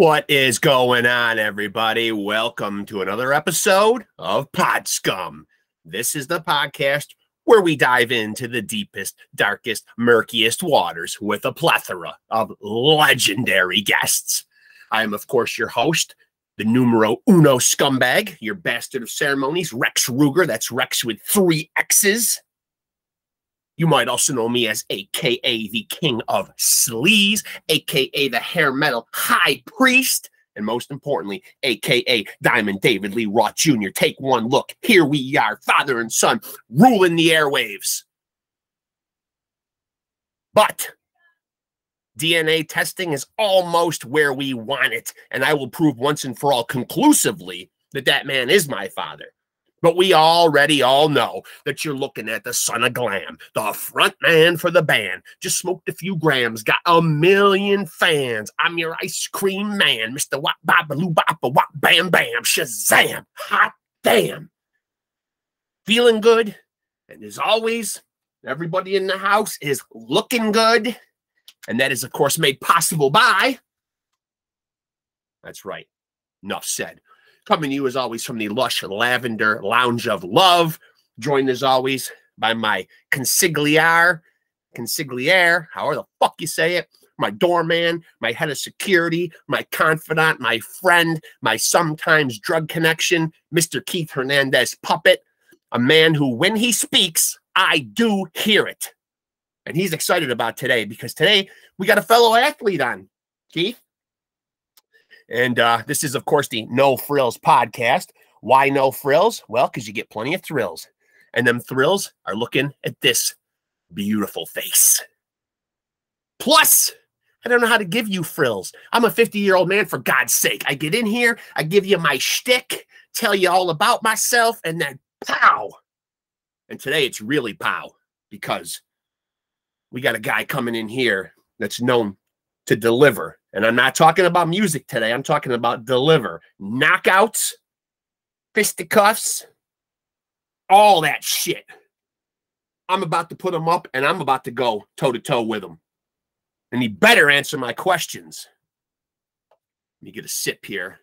What is going on, everybody? Welcome to another episode of Pod Scum. This is the podcast where we dive into the deepest, darkest, murkiest waters with a plethora of legendary guests. I am, of course, your host, the numero uno scumbag, your bastard of ceremonies, Rex Ruger. That's Rex with three X's. You might also know me as AKA the King of Sleaze, AKA the Hair Metal High Priest, and most importantly, AKA Diamond David Lee Roth Jr. Take one look. Here we are, father and son, ruling the airwaves. But DNA testing is almost where we want it, and I will prove once and for all conclusively that that man is my father. But we already all know that you're looking at the son of glam, the front man for the band. Just smoked a few grams, got a million fans. I'm your ice cream man, Mr. Wop Babaloo Boppa Wop Bam Bam Shazam. Hot damn. Feeling good. And as always, everybody in the house is looking good. And that is, of course, made possible by. That's right. Enough said. Coming to you as always from the lush lavender lounge of love. Joined as always by my consigliere, consigliere, however the fuck you say it, my doorman, my head of security, my confidant, my friend, my sometimes drug connection, Mr. Keith Hernandez puppet, a man who, when he speaks, I do hear it. And he's excited about today because today we got a fellow athlete on, Keith. And uh, this is, of course, the No Frills podcast. Why no frills? Well, because you get plenty of thrills. And them thrills are looking at this beautiful face. Plus, I don't know how to give you frills. I'm a 50 year old man, for God's sake. I get in here, I give you my shtick, tell you all about myself, and then pow. And today it's really pow because we got a guy coming in here that's known to deliver. And I'm not talking about music today. I'm talking about deliver. Knockouts, fisticuffs, all that shit. I'm about to put him up and I'm about to go toe to toe with him. And he better answer my questions. Let me get a sip here.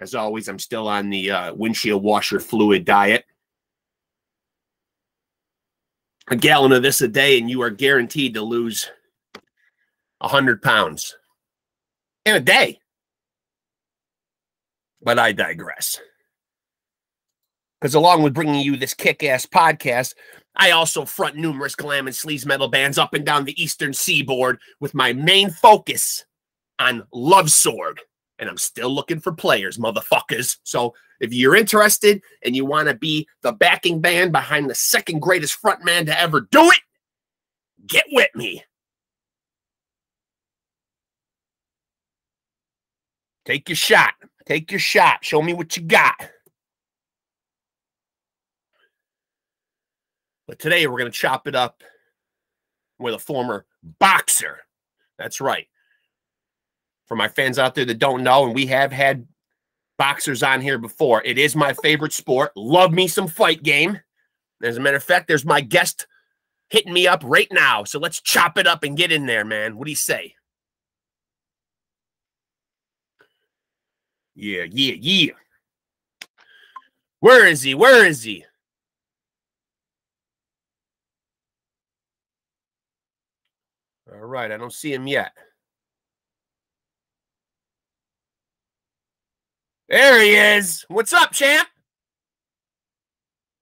As always, I'm still on the uh, windshield washer fluid diet. A gallon of this a day, and you are guaranteed to lose 100 pounds in a day. But I digress. Because along with bringing you this kick ass podcast, I also front numerous glam and sleaze metal bands up and down the eastern seaboard with my main focus on Love Sword. And I'm still looking for players, motherfuckers. So if you're interested and you want to be the backing band behind the second greatest frontman to ever do it, get with me. Take your shot. Take your shot. Show me what you got. But today we're going to chop it up with a former boxer. That's right. For my fans out there that don't know, and we have had boxers on here before, it is my favorite sport. Love me some fight game. As a matter of fact, there's my guest hitting me up right now. So let's chop it up and get in there, man. What do you say? Yeah, yeah, yeah. Where is he? Where is he? All right, I don't see him yet. There he is. What's up, champ?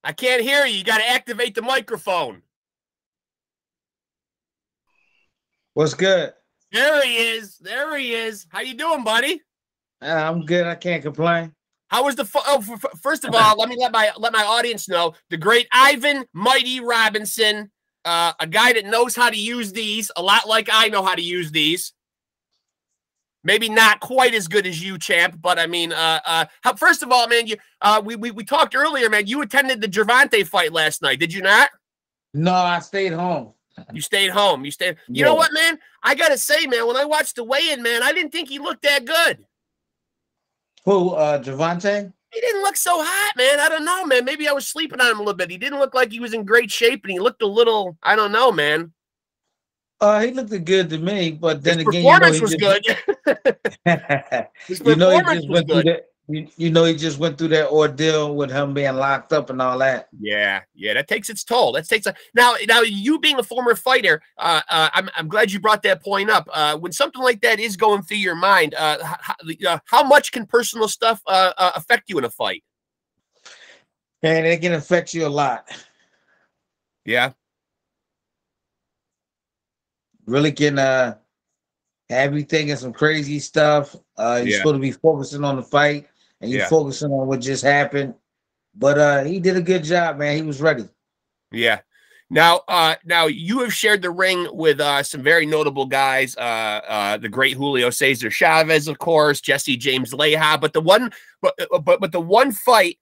I can't hear you. You got to activate the microphone. What's good? There he is. There he is. How you doing, buddy? Uh, I'm good. I can't complain. How was the fu- oh, first of all, let me let my let my audience know the great Ivan Mighty Robinson, uh, a guy that knows how to use these a lot like I know how to use these. Maybe not quite as good as you, champ, but I mean, uh, uh, how, first of all, man, you uh, we, we we talked earlier, man. You attended the Gervonta fight last night, did you not? No, I stayed home. You stayed home. You stayed. You know what, man? I gotta say, man, when I watched the weigh-in, man, I didn't think he looked that good. Who, uh, Gervonta? He didn't look so hot, man. I don't know, man. Maybe I was sleeping on him a little bit. He didn't look like he was in great shape, and he looked a little, I don't know, man. Uh, he looked good to me, but then His again, you know, performance he was just, good. His you know, he performance just was went through good. You, you know, he just went through that ordeal with him being locked up and all that. Yeah, yeah, that takes its toll. That takes a now. Now, you being a former fighter, uh, uh, I'm I'm glad you brought that point up. Uh, when something like that is going through your mind, uh, how, uh, how much can personal stuff uh, uh, affect you in a fight? And it can affect you a lot. Yeah, Really can uh have you thinking some crazy stuff. Uh, you're Yeah. supposed to be focusing on the fight, and you're Yeah. focusing on what just happened. But uh, he did a good job, man. He was ready. yeah. Now, uh, now you have shared the ring with uh, some very notable guys. Uh, uh, the great Julio Cesar Chavez, of course, Jesse James Leija. But the one, but but but the one fight,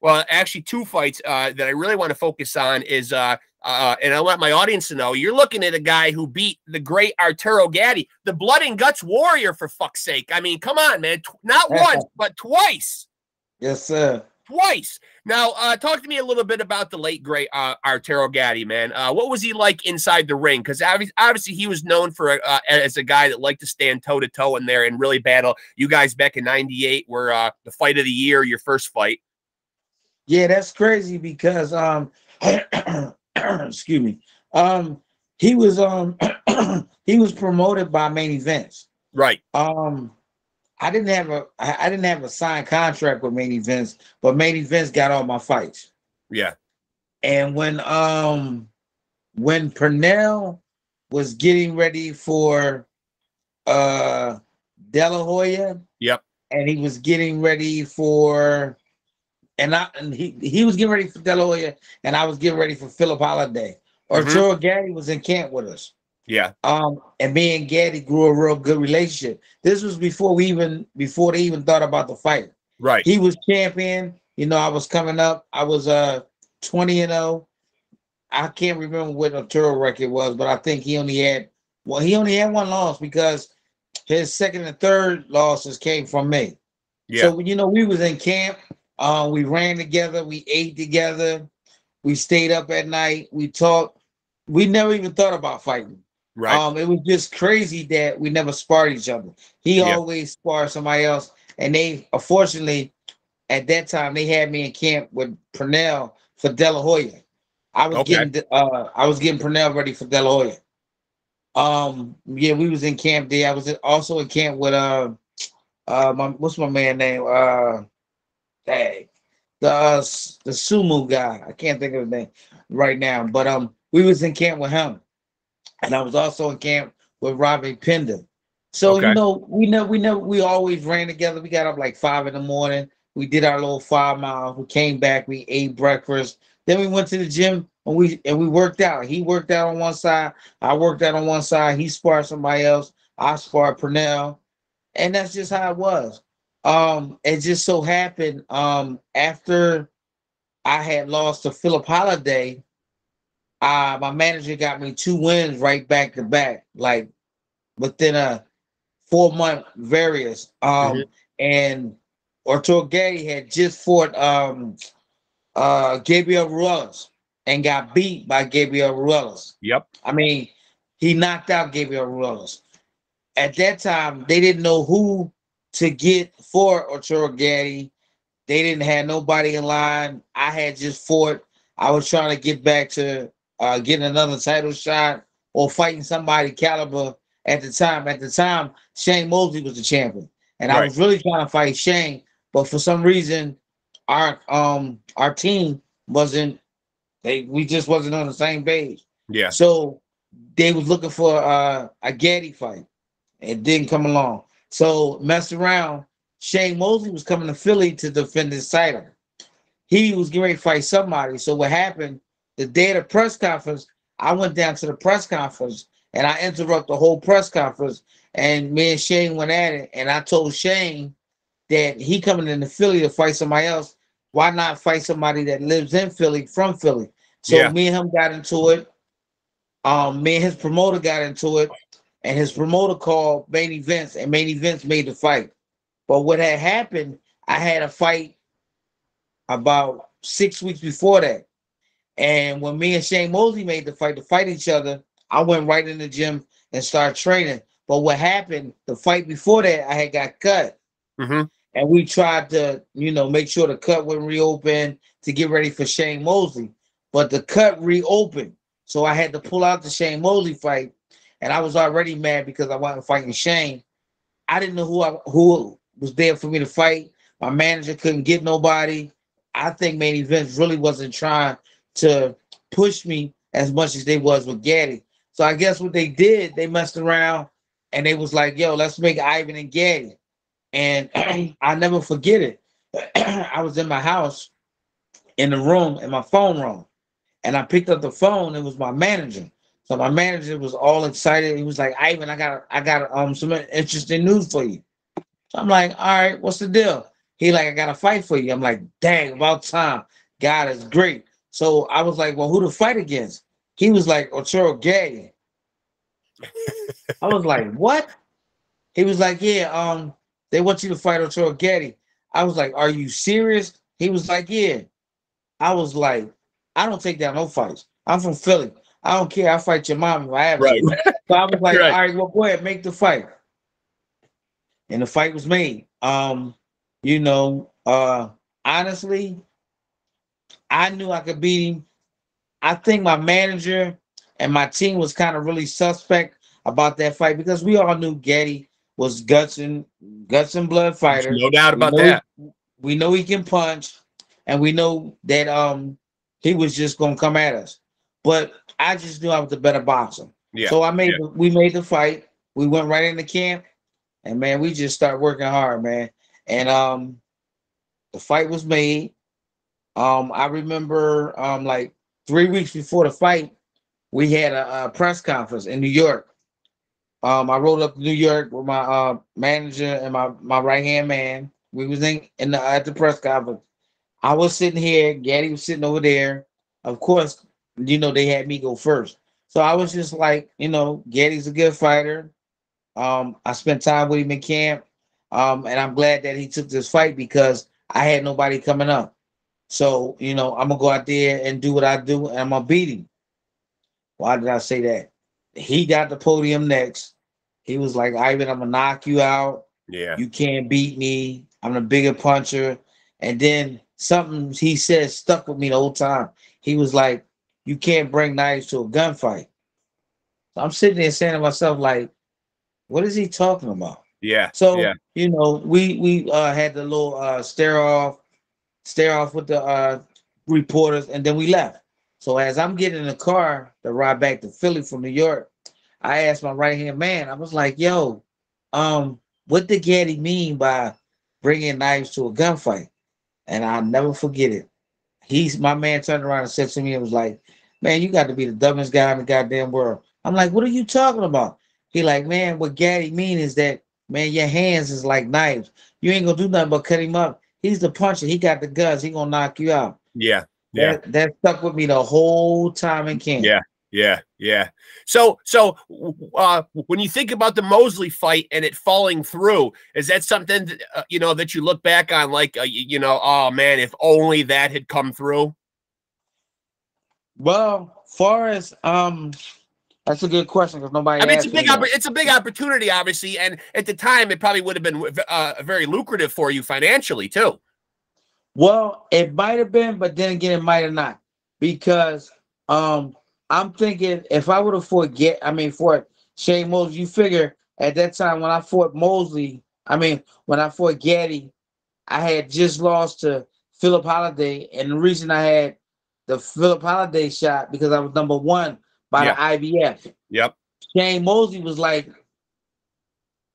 well, actually two fights uh, that I really want to focus on is, uh, uh, and I want my audience to know, you're looking at a guy who beat the great Arturo Gatti, the blood and guts warrior, for fuck's sake. I mean, come on, man, not once but twice Yes, sir. twice. Now, uh, talk to me a little bit about the late great uh, Arturo Gatti, man. Uh, what was he like inside the ring? Because obviously he was known for uh, as a guy that liked to stand toe to toe in there and really battle. You guys back in '98 were uh, the fight of the year, your first fight. Yeah, that's crazy because um excuse me. Um he was um he was promoted by main events. Right. Um I didn't have a I didn't have a signed contract with main events, but main events got all my fights. Yeah. And when um when Pernell was getting ready for uh De La Hoya, Yep. and he was getting ready for and I and he he was getting ready for De and I was getting ready for Phillip Holiday. Mhm. Arturo Gatti was in camp with us. Yeah. Um, and me and Gatti grew a real good relationship. This was before we even before they even thought about the fight. Right. He was champion. You know, I was coming up. I was uh 20 and 0. I can't remember what Arturo record was, but I think he only had well, he only had one loss because his second and third losses came from me. Yeah. So you know, we was in camp. Uh, we ran together. We ate together. We stayed up at night. We talked. We never even thought about fighting. right. Um, it was just crazy that we never sparred each other. He Yeah. always sparred somebody else, and they unfortunately at that time they had me in camp with Pernell for De La Hoya. I was Okay. getting uh I was getting Pernell ready for De La Hoya. Um, yeah, we was in camp there. I was also in camp with uh uh my what's my man name? Uh The uh, the sumo guy. I can't think of his name right now, but um we was in camp with him. And I was also in camp with Robbie Pender. So Okay. you know, we never we never we always ran together. We got up like five in the morning. We did our little five miles. We came back, we ate breakfast. Then we went to the gym and we and we worked out. He worked out on one side, I worked out on one side, he sparred somebody else, I sparred Pernell. And that's just how it was. Um, it just so happened um after I had lost to Phillip Holiday, uh my manager got me two wins right back to back, like within a four month various. Um Mhm. and Arturo Gay had just fought um uh Gabriel Ruelas and got beat by Gabriel Ruelas. yep. I mean, he knocked out Gabriel Ruelas. At that time, they didn't know who to get for Arturo Gatti. They didn't have nobody in line. I had just fought. I was trying to get back to uh, getting another title shot or fighting somebody caliber at the time. At the time, Shane Mosley was the champion, and I was really trying to fight Shane, but for some reason, our um our team wasn't. They we just wasn't on the same page. Yeah. So they was looking for uh, a Gatti fight. It didn't come along. So messed around. Shane Mosley was coming to Philly to defend his title. He was getting ready to fight somebody. So what happened? The day of the press conference, I went down to the press conference and I interrupted the whole press conference. And me and Shane went at it. And I told Shane that he coming into Philly to fight somebody else. Why not fight somebody that lives in Philly from Philly? So Yeah. me and him got into it. Um, me and his promoter got into it, and his promoter called main events, and main events made the fight. But what had happened, I had a fight about six weeks before that. And when me and Shane Mosley made the fight to fight each other, I went right in the gym and started training. But what happened? The fight before that, I had got cut, hmm and we tried to, you know, make sure the cut wouldn't reopen to get ready for Shane Mosley. But the cut reopened, so I had to pull out the Shane Mosley fight, and I was already mad because I wasn't fighting Shane. I didn't know who I, who was there for me to fight. My manager couldn't get nobody. I think main events really wasn't trying to push me as much as they was with Gatti. So I guess what they did, they messed around and they was like, yo, let's make Ivan and Gatti. And I never forget it. I was in my house in the room in my phone room, And I picked up the phone, it was my manager. So my manager was all excited. He was like, Ivan, I got I got um some interesting news for you. So I'm like, all right, what's the deal? He like, I got a fight for you. I'm like, dang, about time. God is great. So I was like, well, who to fight against? He was like, Arturo Gay. I was like, what? He was like, yeah, um, they want you to fight Arturo Gatti. I was like, are you serious? He was like, yeah. I was like, I don't take down no fights. I'm from Philly. I don't care. I fight your mom if I have Right. to. So I was like, Right. all right, well, go ahead, make the fight. And the fight was made. Um, you know, uh, honestly, I knew I could beat him. I think my manager and my team was kind of really suspect about that fight because we all knew Gatti was guts and guts and blood fighter. No doubt about we that. He, we know he can punch, and we know that um he was just gonna come at us. But I just knew I was the better boxer. Yeah. So I made the, we made the fight. We went right into camp, and man, we just started working hard, man. And um, the fight was made. Um, I remember um like three weeks before the fight, we had a, a press conference in New York. Um, I rode up to New York with my uh manager and my my right hand man. We was in, in the at the press conference. I was sitting here, Gatti was sitting over there. Of course, you know they had me go first. So I was just like, you know, Gatti's a good fighter. Um, I spent time with him in camp. Um, and I'm glad that he took this fight because I had nobody coming up. So, you know, I'm gonna go out there and do what I do, and I'm gonna beat him. Why did I say that? He got the podium next. He was like, Ivan, I'm gonna knock you out. Yeah. You can't beat me. I'm the bigger puncher. And then something he said stuck with me the whole time. He was like, You can't bring knives to a gunfight. So I'm sitting there saying to myself, like, what is he talking about? Yeah. So Yeah. you know, we we uh had the little uh stare off, stare off with the uh reporters, and then we left. So as I'm getting in the car to ride back to Philly from New York, I asked my right hand man, I was like, "Yo, um, what did Gatti mean by bringing knives to a gunfight?" And I'll never forget it. He's my man turned around and said to me, "It was like, man, you got to be the dumbest guy in the goddamn world." I'm like, "What are you talking about?" He like, "Man, what Gatti mean is that." Man, your hands is like knives. You ain't gonna do nothing but cut him up. He's the puncher. He got the guns. He gonna knock you out. Yeah. Yeah. That, that stuck with me the whole time in camp. Yeah. Yeah, yeah. So, so uh, when you think about the Mosley fight and it falling through, is that something that, uh, you know that you look back on, like uh, you, you know, oh man, if only that had come through? Well, far as um, that's a good question because nobody. I mean, it's a big, it's a big opportunity, obviously, and at the time, it probably would have been uh, very lucrative for you financially too. Well, it might have been, but then again, it might have not because um, I'm thinking if I would have fought get, I mean, fought Shane Mosley, you figure at that time when I fought Mosley, I mean, when I fought Gatti, I had just lost to Phillip Holiday, and the reason I had the Phillip Holiday shot because I was number one by the IBF. Yep. Shane Mosley was like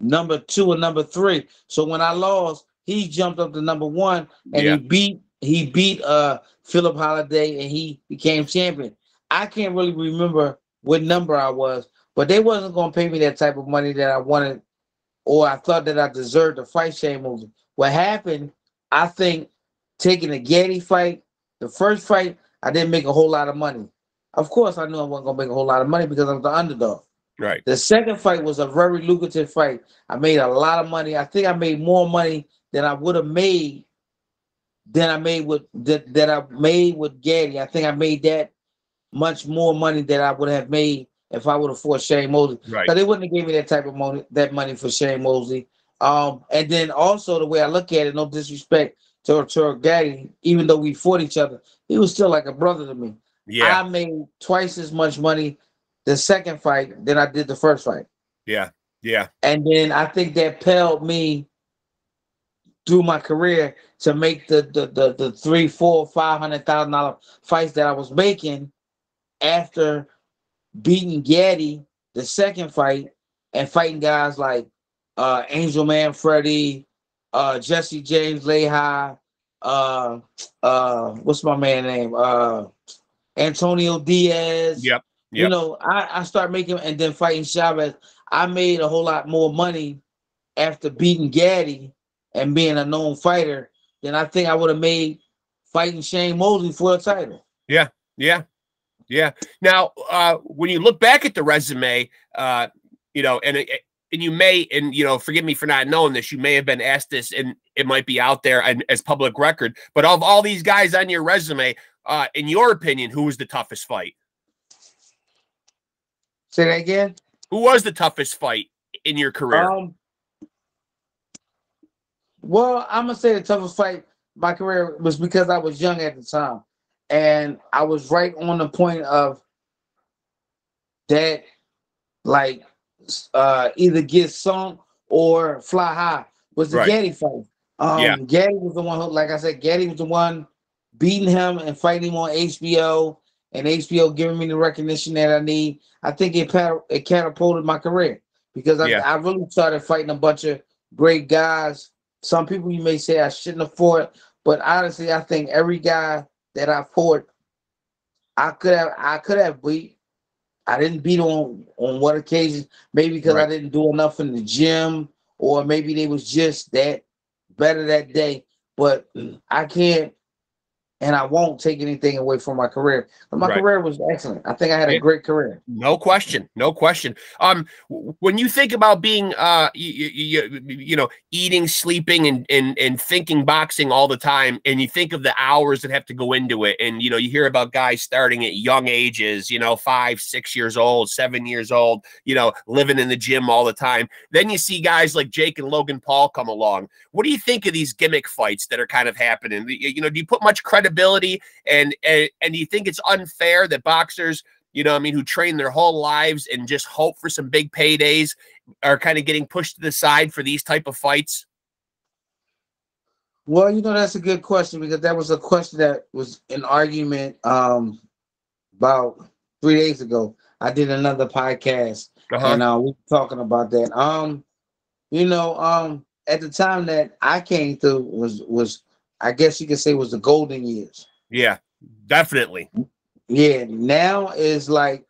number two or number three. So when I lost, he jumped up to number one and Yeah. he beat he beat uh Phillip Holiday and he became champion. I can't really remember what number I was, but they wasn't gonna pay me that type of money that I wanted or I thought that I deserved to fight Shane Mosley. What happened, I think taking the Gatti fight, the first fight, I didn't make a whole lot of money. Of course, I knew I wasn't gonna make a whole lot of money because I was the underdog. Right. The second fight was a very lucrative fight. I made a lot of money. I think I made more money than I would have made than I made with that, that I made with Gatti. I think I made that much more money than I would have made if I would have fought Shane Mosley. Right. But they wouldn't have gave me that type of money, that money for Shane Mosley. Um, and then also the way I look at it, no disrespect to Arturo Gatti, even though we fought each other, he was still like a brother to me. Yeah. I made twice as much money the second fight than I did the first fight. yeah. Yeah. And then I think that propelled me through my career to make the the the, the three, four, five hundred thousand dollar fights that I was making after beating Gatti the second fight and fighting guys like uh Angel Manfredy, uh Jesse James Leija, uh uh what's my man name? Uh Antonio Diaz. Yep. You know, I, I start making and then fighting Chavez. I made a whole lot more money after beating Gatti and being a known fighter than I think I would have made fighting Shane Mosley for a title. Yeah, yeah. Yeah. Now, uh, when you look back at the resume, uh, you know, and it- and you may, and you know, forgive me for not knowing this, you may have been asked this, and it might be out there and as public record. But of all these guys on your resume, uh, in your opinion, who was the toughest fight? Say that again. Who was the toughest fight in your career? Um, well, I'm gonna say the toughest fight my career was because I was young at the time, and I was right on the point of that, like, uh, either get sunk or fly high. Was the Right. Gatti fight? Um, Yeah. Gatti was the one who, like I said, Gatti was the one beating him and fighting him on HBO, and HBO giving me the recognition that I need. I think it it catapulted my career because I, Yeah. I really started fighting a bunch of great guys. Some people you may say I shouldn't have fought, but honestly, I think every guy that I fought, I could have I could have beat. I didn't beat on on what occasions? Maybe because I didn't do enough in the gym, or maybe they was just that better that day. But I can't and I won't take anything away from my career. But my Right. career was excellent. I think I had a great career. No question, no question. Um, when you think about being, uh, you, you, you know, eating, sleeping, and and and thinking boxing all the time, and you think of the hours that have to go into it, and you know, you hear about guys starting at young ages, you know, five, six years old, seven years old, you know, living in the gym all the time. Then you see guys like Jake and Logan Paul come along. What do you think of these gimmick fights that are kind of happening? You know, do you put much credibility, and and, and you think it's unfair that boxers you know I mean, who train their whole lives and just hope for some big paydays are kind of getting pushed to the side for these type of fights? Well, you know that's a good question because that was a question that was an argument um about three days ago. I did another podcast Uh-huh. and uh, we were talking about that. Um, you know, um, at the time that I came through was was I guess you could say was the golden years. Yeah, definitely. Yeah, now is like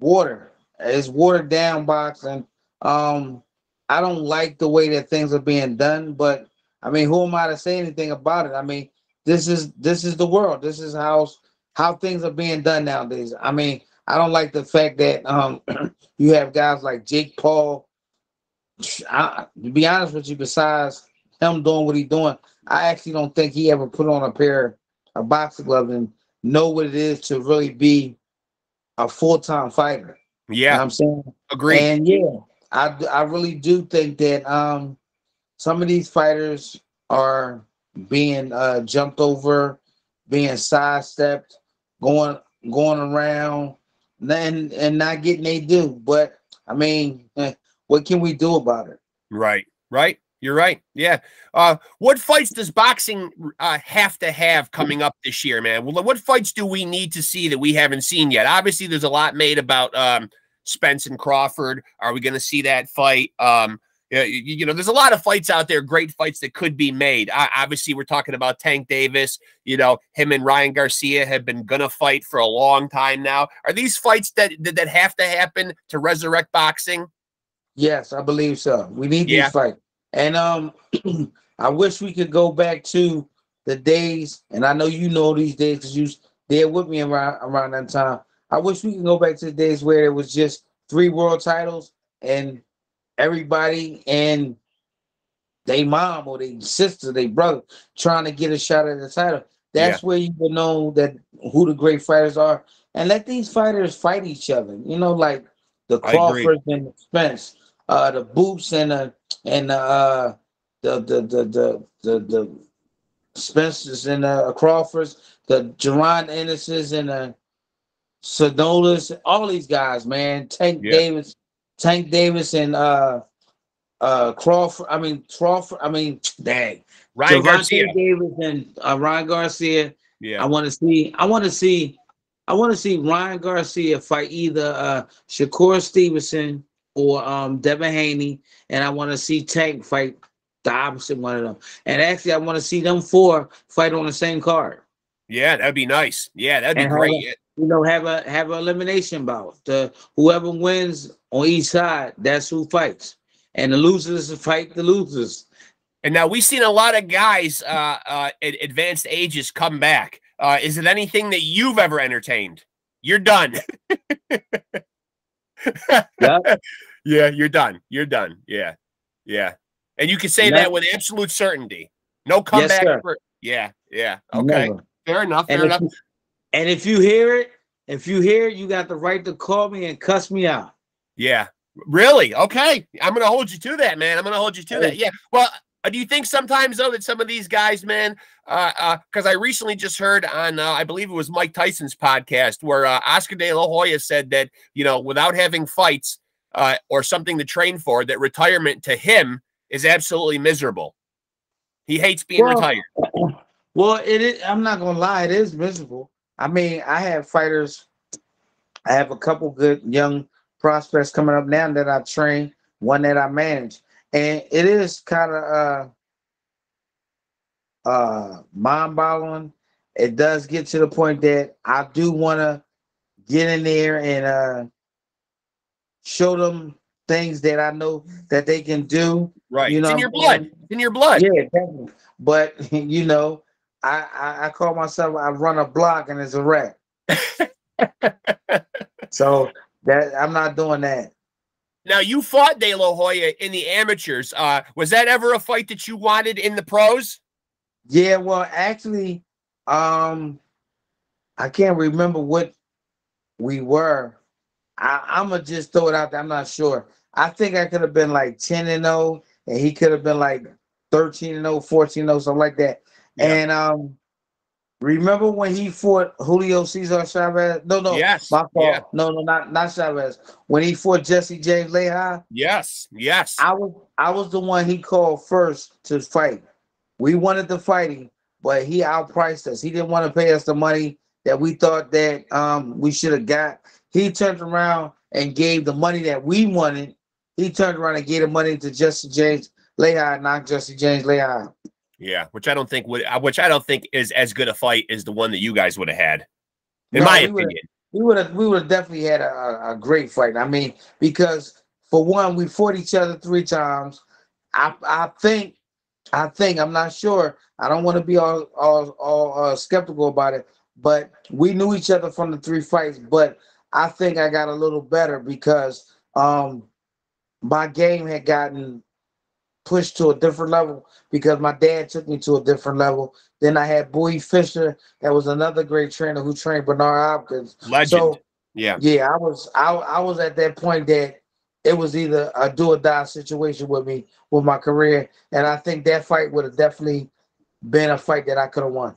water. It's watered down boxing. Um, I don't like the way that things are being done, but I mean, who am I to say anything about it? I mean, this is this is the world. This is how how things are being done nowadays. I mean, I don't like the fact that um you have guys like Jake Paul. I, to be honest with you, besides him doing what he's doing, I actually don't think he ever put on a pair of boxing gloves and know what it is to really be a full time fighter. You know Yeah, I'm saying? agree. And yeah, I I really do think that um some of these fighters are being uh jumped over, being sidestepped, going going around, and and not getting they due. But I mean, what can we do about it? Right, right. You're right. Yeah. Uh, what fights does boxing uh, have to have coming up this year, man? Well, what fights do we need to see that we haven't seen yet? Obviously, there's a lot made about um, Spence and Crawford. Are we going to see that fight? Um, you, you know, there's a lot of fights out there, great fights that could be made. Uh, obviously, we're talking about Tank Davis. You know, him and Ryan Garcia have been gonna fight for a long time now. Are these fights that that, that have to happen to resurrect boxing? Yes, I believe so. We need Yeah. these fights. And um I wish we could go back to the days, and I know you know these days because you there with me around around that time. I wish we could go back to the days where it was just three world titles and everybody and they mom or they sister, they brother trying to get a shot at the title. That's where you will know that who the great fighters are. and let these fighters fight each other. You know, like the Crawford and the Spence, uh, the Boots and the and the uh, the the the the the, the Spencers and the Crawfords, the Jaron Ennises and the Sonolas, all these guys, man. Tank Yeah. Davis, Tank Davis and uh uh Crawford. I mean Crawford. I mean, dang. Ryan Garcia. Davis and uh, Ryan Garcia. Yeah. I want to see. I want to see. I want to see Ryan Garcia fight either uh Shakur Stevenson or um Devin Haney, and I want to see Tank fight the opposite one of them. And actually, I want to see them four fight on the same card. Yeah, that'd be nice. Yeah, that'd be And have great. You know, have a have an elimination bout. The whoever wins on each side, that's who fights, and the losers fight the losers. And now we've seen a lot of guys uh, uh, at advanced ages come back. Uh, is it anything that you've ever entertained? You're done. Yep. Yeah, you're done. You're done. Yeah. Yeah. And you can say that with absolute certainty. No comeback. sir. for- yeah. Yeah. Okay. Never. Fair enough. Fair And if, enough. you, and if you hear it, if you hear it, you got the right to call me and cuss me out. Yeah. Really? Okay. I'm going to hold you to that, man. I'm going to hold you to that. Yeah. Well, do you think sometimes though that some of these guys, man, uh, uh, because I recently just heard on, uh, I believe it was Mike Tyson's podcast, where uh, Oscar De La Hoya said that you know, without having fights uh, or something to train for, that retirement to him is absolutely miserable. He hates being Well, retired. Well, it is. I'm not gonna lie, it is miserable. I mean, I have fighters. I have a couple good young prospects coming up now that I train, one that I manage, and it is kind of uh uh mind-boggling. It does get to the point that I do want to get in there and uh show them things that I know that they can do. Right. you it's know in your blood. It's in your blood. Yeah, definitely. But you know, I, I I call myself I run a block and it's a wreck. so that I'm not doing that. Now you fought De La Hoya in the amateurs. Uh, was that ever a fight that you wanted in the pros? Yeah, well, actually, um, I can't remember what we were. I, I'm gonna just throw it out there. I'm not sure. I think I could have been like 10 and 0, and he could have been like 13 and 0, 14 and 0, something like that. Yeah. And um, remember when he fought Julio Cesar Chavez? No, no, yes. my fault. Yeah. No, no, not not Chavez. When he fought Jesse James Leija, Yes. Yes. I was I was the one he called first to fight. We wanted the fighting, but he outpriced us. He didn't want to pay us the money that we thought that um we should have got. He turned around and gave the money that we wanted. He turned around and gave the money to Jesse James Leija, not Jesse James Leija. Yeah, which I don't think would, uh, which I don't think is as good a fight as the one that you guys would have had, in No, my we would've- opinion. we would have we would have definitely had a, a, a great fight. I mean, because for one, we fought each other three times. I I think I think I'm not sure. I don't want to be all all all uh, skeptical about it, but we knew each other from the three fights. But I think I got a little better because um my game had gotten pushed to a different level because my dad took me to a different level. Then I had Bouie Fisher, that was another great trainer who trained Bernard Hopkins. Legend. So yeah. yeah, I was I, I was at that point that it was either a do or die situation with me with my career, and I think that fight would have definitely been a fight that I could have won.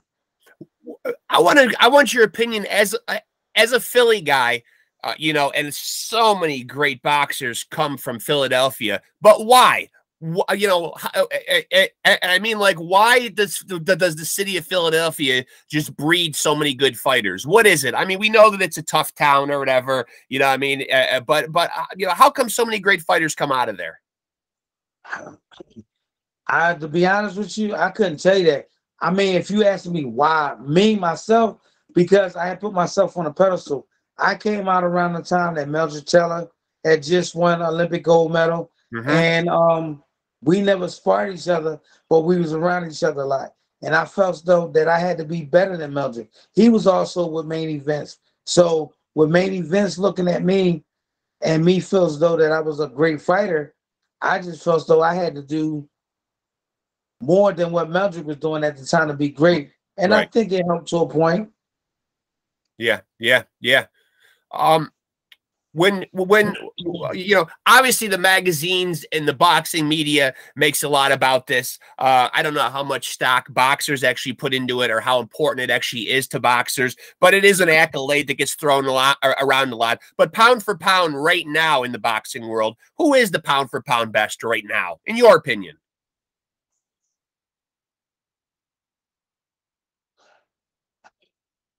I want to. I want your opinion as a, as a Philly guy. Uh, you know, and so many great boxers come from Philadelphia, but why? Wh- You know, h- uh, uh, uh, I mean, like, why does the- does the city of Philadelphia just breed so many good fighters? What is it? I mean, we know that it's a tough town or whatever. You know, I mean, uh, uh, but but uh, you know, how come so many great fighters come out of there? I to be honest with you, I couldn't tell you that. I mean, if you ask me why, me myself, because I had put myself on a pedestal. I came out around the time that Meldrick Taylor had just won Olympic gold medal. Mhm. and um we never sparred each other, but we was around each other a lot. And I felt though that I had to be better than Meldrick. He was also with main events. So with main events looking at me and me feels though that I was a great fighter, I just felt though I had to do more than what Meldrick was doing at the time to be great. And I think it helped to a point. Yeah, yeah, yeah. Um, when when you know obviously the magazines and the boxing media makes a lot about this. Uh, i don't know how much stock boxers actually put into it or how important it actually is to boxers but it is an accolade that gets thrown a lot around a lot. But pound for pound right now in the boxing world who is the pound for pound best right now in your opinion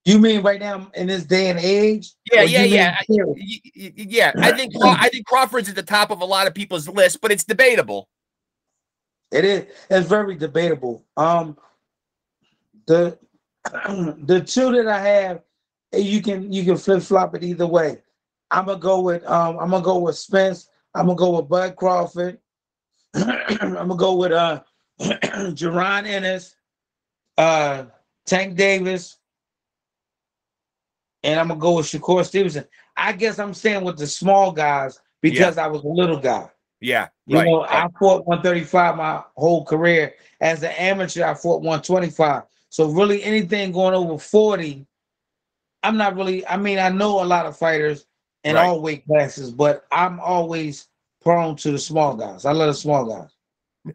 You mean right now in this day and age? Yeah, yeah, yeah, yeah. I think I think Crawford's at the top of a lot of people's list, but it's debatable. It is. It's very debatable. Um, the the two that I have, eh, you can you can flip flop it either way. I'm gonna go with um I'm gonna go with Spence. I'm gonna go with Bud Crawford. I'm gonna go with uh Jaron Ennis, uh Tank Davis, and I'm gonna go with Shakur Stevenson. I guess I'm saying with the small guys because yeah. I was a little guy. Yeah, you right, know, right. I fought 135 my whole career. As an amateur, I fought 125. So really, anything going over 40, I'm not really. I mean, I know a lot of fighters in right. all weight classes, but I'm always prone to the small guys. I love the small guys.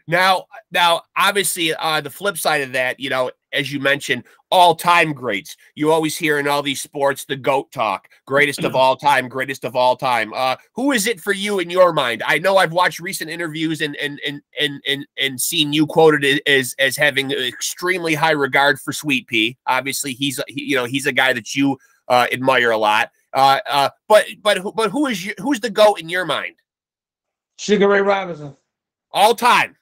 Now, now, obviously, uh, the flip side of that, you know, as you mentioned, all time greats. You always hear in all these sports the GOAT talk, greatest of all time, greatest of all time. Uh, who is it for you in your mind? I know I've watched recent interviews and and and and and, and seen you quoted as as having extremely high regard for Sweet Pea. Obviously, he's he, you know he's a guy that you uh, admire a lot. Uh, uh, but but but who is you, who's the GOAT in your mind? Sugar Ray Robinson. All time.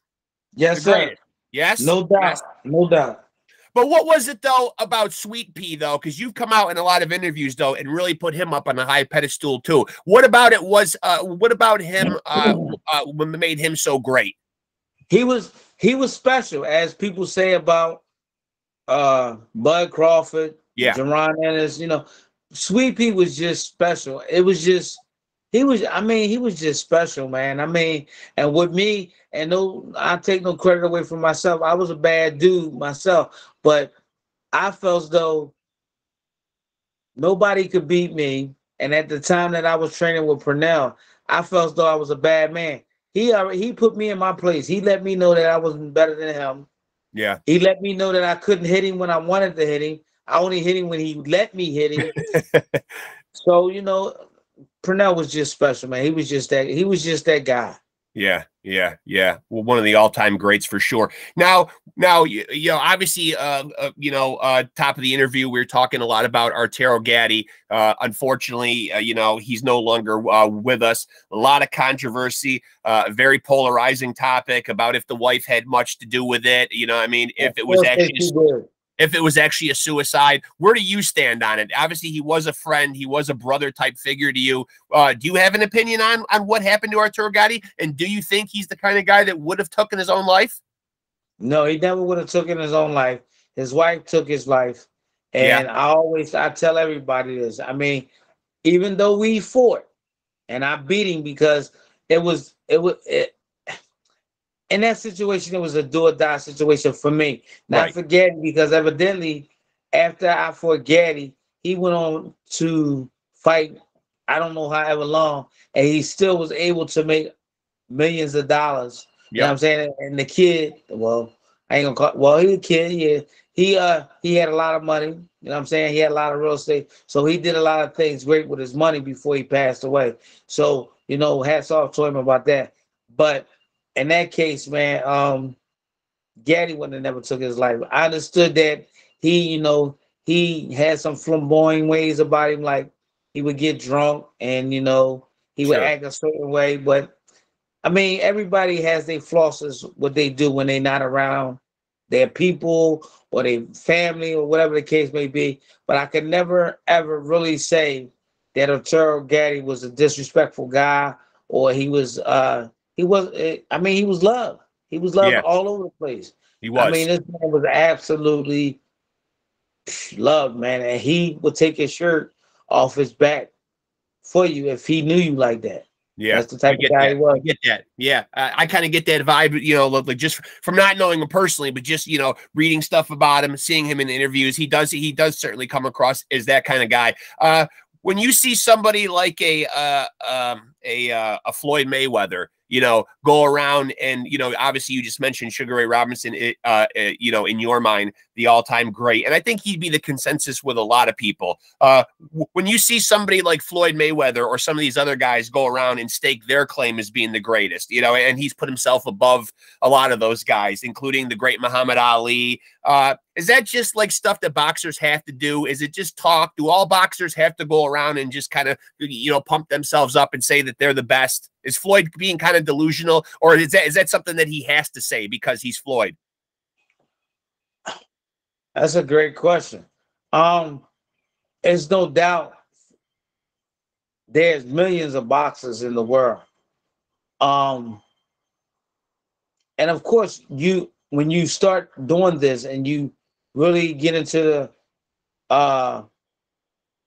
Yes, sir. Yes. No doubt. Yes. No doubt. But what was it though about Sweet Pea though? Because you've come out in a lot of interviews though and really put him up on a high pedestal too. What about it was? Uh, what about him? Uh, uh, made him so great? He was he was special, as people say about uh Bud Crawford, yeah, Jaron Ennis. You know, Sweet Pea was just special. It was just he was. I mean, he was just special, man. I mean, and with me, and no, I take no credit away from myself. I was a bad dude myself, but I felt as though nobody could beat me. And at the time that I was training with Pernell, I felt as though I was a bad man. He uh, he put me in my place. He let me know that I wasn't better than him. Yeah. He let me know that I couldn't hit him when I wanted to hit him. I only hit him when he let me hit him. so you know, Pernell was just special, man. He was just that. He was just that guy. Yeah, yeah, yeah. Well, one of the all-time greats for sure. Now, now, you, you know, obviously, uh, uh, you know, uh, top of the interview, we are talking a lot about Arturo Gatti. Uh, unfortunately, uh, you know, he's no longer uh, with us. A lot of controversy, uh, very polarizing topic about if the wife had much to do with it. You know, I mean, if it was actually if it was actually a suicide. Where do you stand on it? Obviously, he was a friend, he was a brother type figure to you. Uh, do you have an opinion on on what happened to Arturo Gatti? And do you think he's the kind of guy that would have taken his own life? No, he never would have taken his own life. His wife took his life. And yeah. I always I tell everybody this. I mean, even though we fought and I beat him because it was it was it, in that situation, it was a do or die situation for me. Not right. for Gatti, because evidently, after I fought he went on to fight, I don't know however long, and he still was able to make millions of dollars. Yep. You know what I'm saying? And the kid, well, I ain't gonna call well, he a kid, yeah. He uh he had a lot of money, you know what I'm saying? He had a lot of real estate. So he did a lot of things great with his money before he passed away. So, you know, hats off to him about that. But in that case, man, um, Gatti wouldn't have never took his life. I understood that he, you know, he had some flamboyant ways about him, like he would get drunk and you know he would act a certain way. But I mean, everybody has their flosses, what they do when they're not around their people or their family or whatever the case may be. But I could never ever really say that Arturo Gatti was a disrespectful guy or he was uh he was. Eh, I mean, he was loved. He was loved yeah. all over the place. He was. I mean, this man was absolutely loved, man, and he would take his shirt off his back for you if he knew you like that. Yeah, that's the type of guy that. he was. I get that. Yeah, I, I kind of get that vibe. You know, like just from not knowing him personally, but just you know reading stuff about him, seeing him in interviews. He does he does certainly come across as that kind of guy. Uh, when you see somebody like a uh, um, a uh, a Floyd Mayweather, you know, go around and you know, obviously you just mentioned Sugar Ray Robinson, uh, you know, in your mind, the all-time great, and I think he'd be the consensus with a lot of people. Uh, when you see somebody like Floyd Mayweather or some of these other guys go around and stake their claim as being the greatest, you know, and he's put himself above a lot of those guys, including the great Muhammad Ali. Uh, is that just like stuff that boxers have to do? Is it just talk? Do all boxers have to go around and just kind of, you know, pump themselves up and say that they're the best? Is Floyd being kind of delusional, or is that is that something that he has to say because he's Floyd? That's a great question. Um, there's no doubt there's millions of boxers in the world. Um, and of course, you when you start doing this and you really get into the uh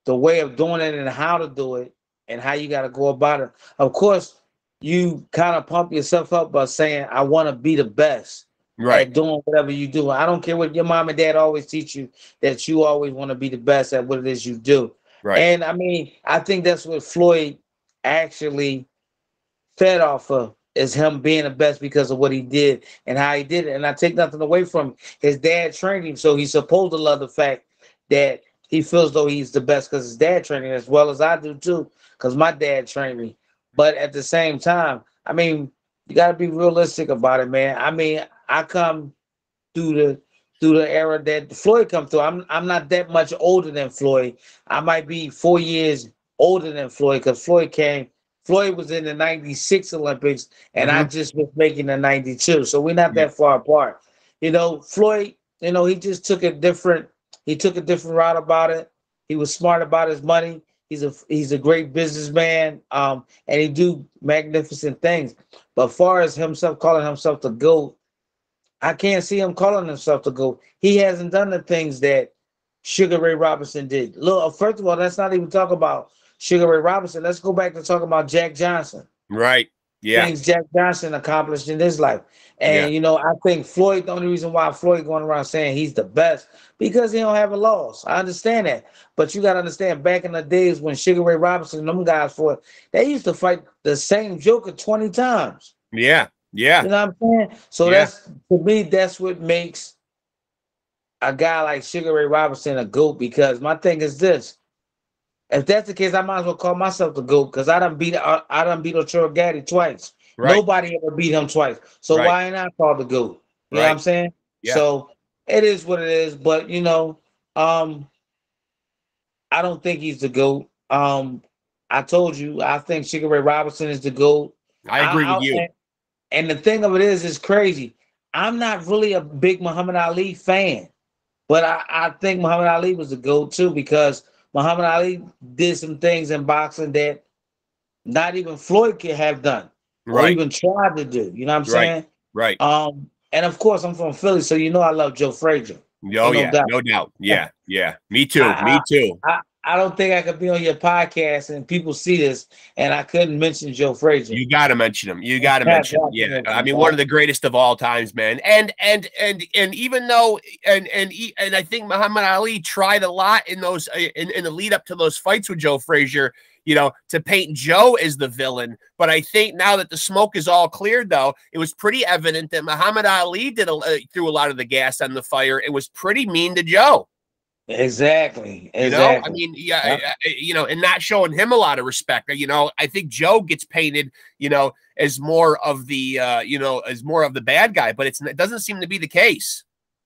the way of doing it and how to do it and how you got to go about it. Of course, you kind of pump yourself up by saying, I want to be the best right. at doing whatever you do. I don't care what your mom and dad always teach you that you always want to be the best at what it is you do. Right. And I mean, I think that's what Floyd actually fed off of is him being the best because of what he did and how he did it. And I take nothing away from him. his dad trained him, so he's supposed to love the fact that he feels though he's the best because his dad trained him as well as I do too, because my dad trained me. But at the same time, I mean, you got to be realistic about it, man. I mean, I come through the through the era that Floyd come through. I'm I'm not that much older than Floyd. I might be four years older than Floyd because Floyd came. Floyd was in the '96 Olympics, and mm-hmm. I just was making the '92. So we're not that far apart. You know, Floyd. You know, he just took a different. He took a different route about it. He was smart about his money. He's a he's a great businessman, um, and he do magnificent things. But far as himself calling himself the goat, I can't see him calling himself the GOAT. He hasn't done the things that Sugar Ray Robinson did. Look, first of all, let's not even talk about Sugar Ray Robinson. Let's go back to talk about Jack Johnson. Right. Yeah. Things Jack Johnson accomplished in his life. And yeah. you know, I think Floyd, the only reason why Floyd going around saying he's the best because he don't have a loss. I understand that. But you gotta understand back in the days when Sugar Ray Robinson, and them guys fought, they used to fight the same Joker 20 times. Yeah. Yeah. You know what I'm saying? So yeah. that's to me, that's what makes a guy like Sugar Ray Robinson a GOAT because my thing is this. If that's the case, I might as well call myself the GOAT because I done beat I, I done beat Arturo Gatti twice. Right. Nobody ever beat him twice. So right. why ain't I called the GOAT? You right. know what I'm saying? Yeah. So it is what it is, but you know, um, I don't think he's the GOAT. Um, I told you I think Sugar Ray Robinson is the GOAT. I agree I, with you. And the thing of it is, it's crazy. I'm not really a big Muhammad Ali fan, but I, I think Muhammad Ali was the GOAT too because Muhammad Ali did some things in boxing that not even Floyd could have done right. or even tried to do. You know what I'm right. saying? Right. Um, and of course, I'm from Philly, so you know I love Joe Frazier. Oh no yeah, doubt. no doubt. Yeah, yeah. Me too. I, Me too. I, I don't think I could be on your podcast and people see this and I couldn't mention Joe Frazier. You got to mention him. You got to mention him. Yeah. I mean, one of the greatest of all times, man. And and and and even though and and and I think Muhammad Ali tried a lot in those uh, in, in the lead up to those fights with Joe Frazier, you know, to paint Joe as the villain. But I think now that the smoke is all cleared, though, it was pretty evident that Muhammad Ali did a, uh, threw a lot of the gas on the fire and was pretty mean to Joe. Exactly. Exactly. You know, I mean, yeah, you know, and not showing him a lot of respect. You know, I think Joe gets painted, you know, as more of the, uh, you know, as more of the bad guy, but it's it doesn't seem to be the case.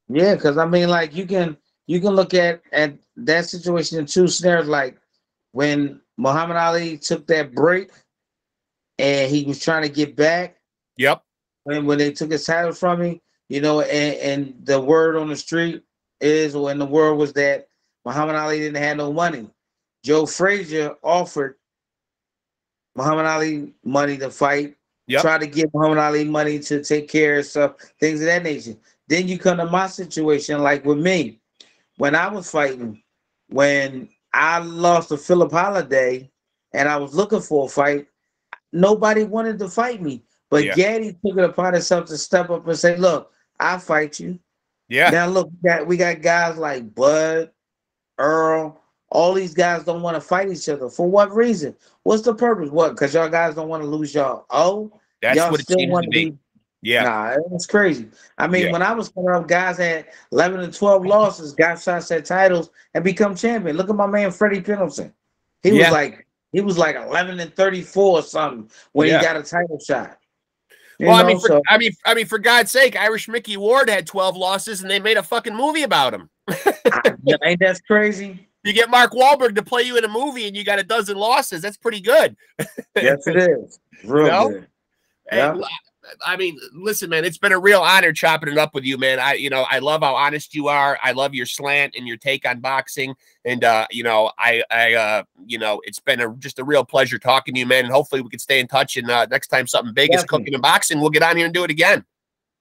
Yeah, because I mean, like you can you can look at at that situation in two snares. Like when Muhammad Ali took that break and he was trying to get back. Yep. And when they took his title from him, you know, and, and the word on the street is when the world was that Muhammad Ali didn't have no money. Joe Frazier offered Muhammad Ali money to fight, yep. try to give Muhammad Ali money to take care of stuff, things of that nature. Then you come to my situation, like with me, when I was fighting, when I lost to Phillip Holiday and I was looking for a fight, nobody wanted to fight me. But Yeah. Gatti took it upon himself to step up and say, "Look, I'll fight you." Yeah. Now look, we got, we got guys like Bud, Errol. All these guys don't want to fight each other. For what reason? What's the purpose? What? Because y'all guys don't want to lose y'all. Oh, That's y'all what it seems to be. Yeah. Nah, it's crazy. I mean, Yeah. when I was coming up, guys had 11 and 12 losses, got shots at titles, and become champion. Look at my man Freddie Pendleton. He Yeah. was like he was like 11 and 34 or something when Yeah. he got a title shot. You Well, I mean, for, I mean, I mean, for God's sake, Irish Micky Ward had 12 losses, and they made a fucking movie about him. Ain't that crazy? You get Mark Wahlberg to play you in a movie, and you got a dozen losses. That's pretty good. Yes, it is. Real know? good. Yeah. I mean, listen, man, it's been a real honor chopping it up with you, man. I, you know, I love how honest you are. I love your slant and your take on boxing. And, uh, you know, I, I, uh, you know, it's been a, just a real pleasure talking to you, man. And hopefully we can stay in touch. And uh, next time something big is cooking in boxing, we'll get on here and do it again.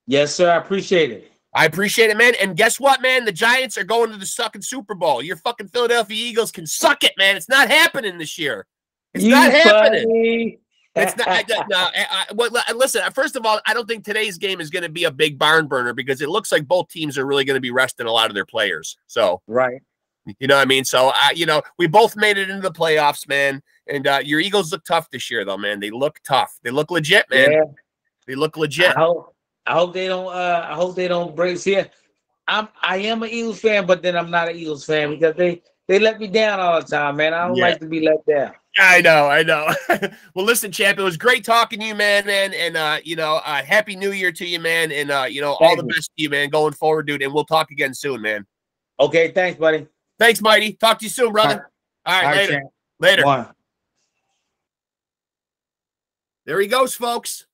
Yes, sir. I appreciate it. I appreciate it, man. And guess what, man? The Giants are going to the sucking Super Bowl. Your fucking Philadelphia Eagles can suck it, man. It's not happening this year. It's You not happening. funny. It's not. I, I- no, I, I, well, listen. First of all, I don't think today's game is going to be a big barn burner because it looks like both teams are really going to be resting a lot of their players. So Right. you know what I mean. So uh, you know, we both made it into the playoffs, man. And uh, your Eagles look tough this year, though, man. They look tough. They look legit, man. Yeah. They look I legit. hope I hope they don't uh I hope they don't break here. I'm I am an Eagles fan, but then I'm not an Eagles fan because they they let me down all the time, man. I don't Yeah. like to be let down. I know, I know. well, listen, champ, it was great talking to you, man, man, and uh, you know, uh, happy New Year to you, man, and uh, you know, all Thank the you. best to you, man, going forward, dude. And we'll talk again soon, man. Okay, thanks, buddy. Thanks, Mighty. Talk to you soon, brother. All right, All right, later. champ. Later. One. There he goes, folks.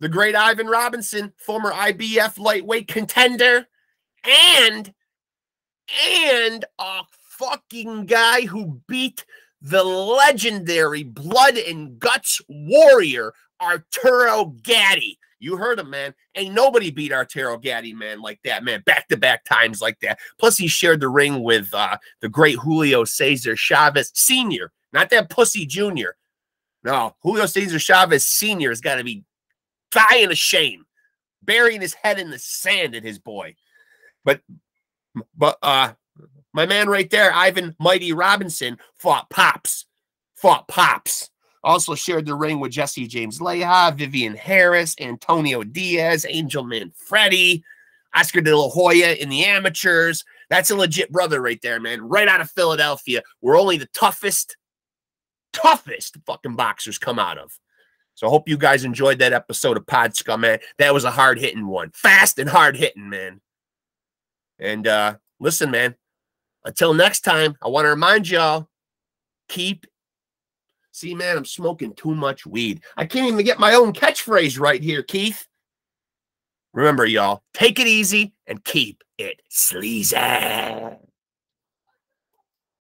The great Ivan Robinson, former IBF lightweight contender, and and a fucking guy who beat the legendary blood and guts warrior Arturo Gatti. You heard him, man. Ain't nobody beat Arturo Gatti, man, like that, man. Back to back times like that. Plus, he shared the ring with uh, the great Julio Cesar Chavez Sr., not that pussy Jr. No, Julio Cesar Chavez Sr. has got to be dying of shame, burying his head in the sand at his boy. But, but, uh, my man right there, Ivan Mighty Robinson, fought Pops, fought Pops. Also shared the ring with Jesse James Leija, Vivian Harris, Antonio Diaz, Angel Manfredy, Oscar De La Hoya in the amateurs. That's a legit brother right there, man. Right out of Philadelphia, where only the toughest, toughest fucking boxers come out of. So I hope you guys enjoyed that episode of Pod Scum, man. That was a hard hitting one. Fast and hard hitting, man. And uh listen, man. Until next time, I want to remind y'all, keep See, man, I'm smoking too much weed. I can't even get my own catchphrase right here, Keith. Remember, y'all, take it easy and keep it sleazy.